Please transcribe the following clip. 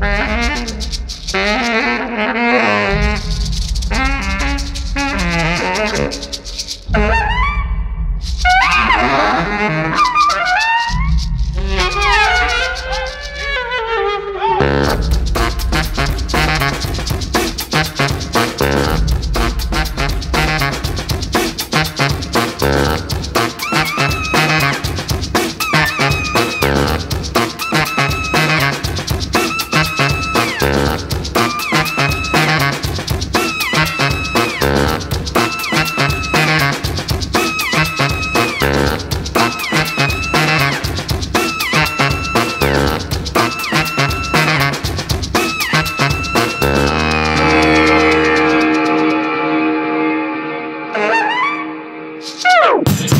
Thank you. Woo!